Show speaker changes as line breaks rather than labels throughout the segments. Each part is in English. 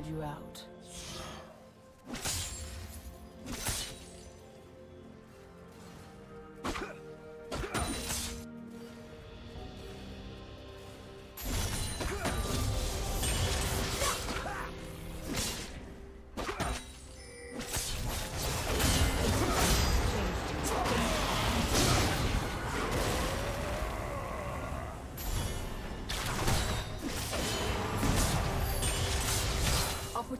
figured you out.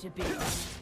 You to be.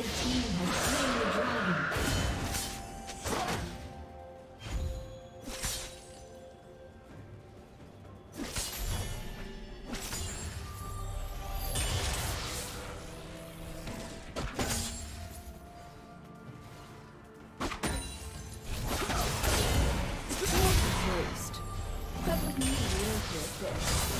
Red team has slain the dragon.
Toast. With me, you'll get this.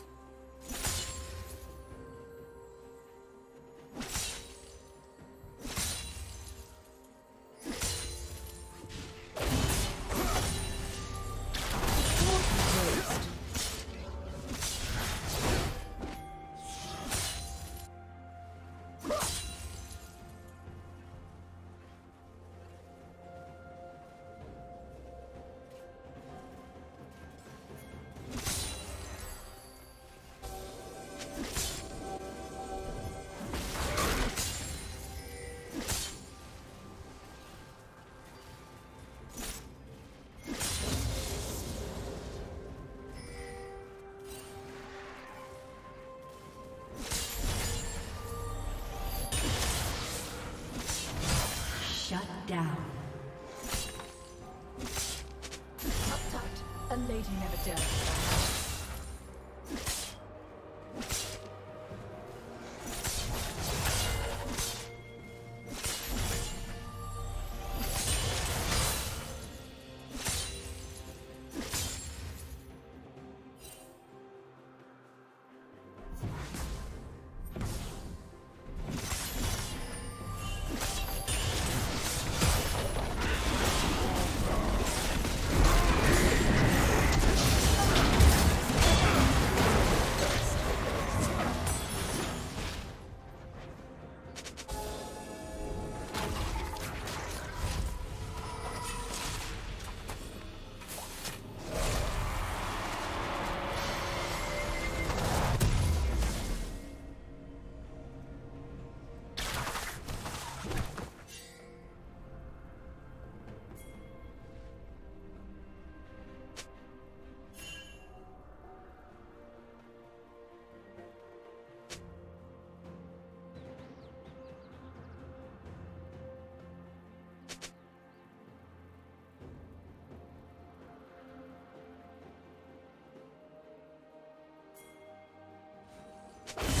Down.
Tut tut. A lady never does.
you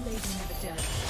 A lady never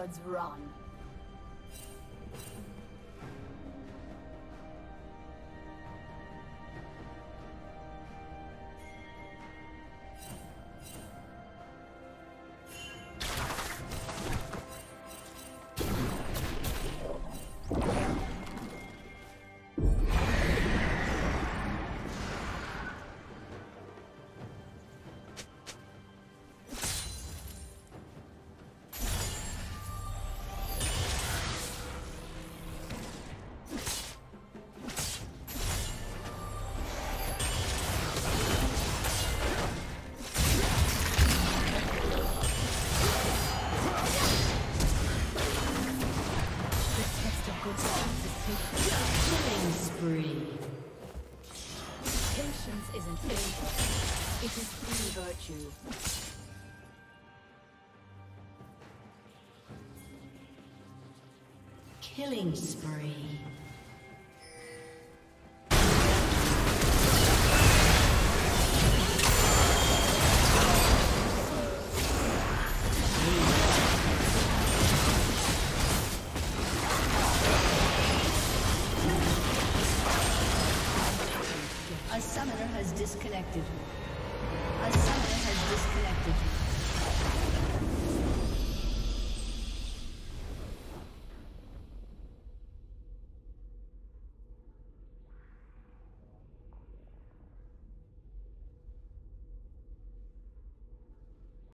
Cowards run.
Killing